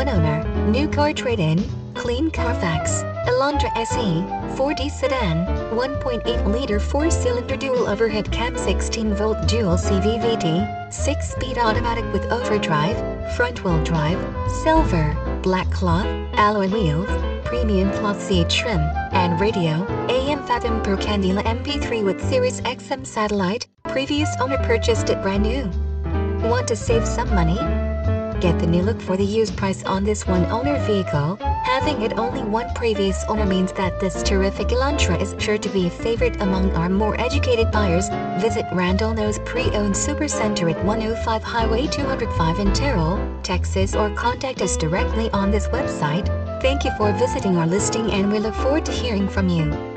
one owner, new car trade-in, clean Carfax, Elantra SE, 4D sedan, 1.8-liter four-cylinder dual overhead cam 16-volt dual CVVT, 6-speed automatic with overdrive, front-wheel drive, silver, black cloth, alloy wheels, premium cloth seat trim, and radio, AM Fathom Pro Candela MP3 with Sirius XM satellite, previous owner purchased it brand new. Want to save some money? Get the new look for the used price on this one-owner vehicle. Having it only one previous owner means that this terrific Elantra is sure to be a favorite among our more educated buyers. Visit Randall Noe's Pre-Owned Supercenter at 105 Highway 205 in Terrell, Texas or contact us directly on this website. Thank you for visiting our listing and we look forward to hearing from you.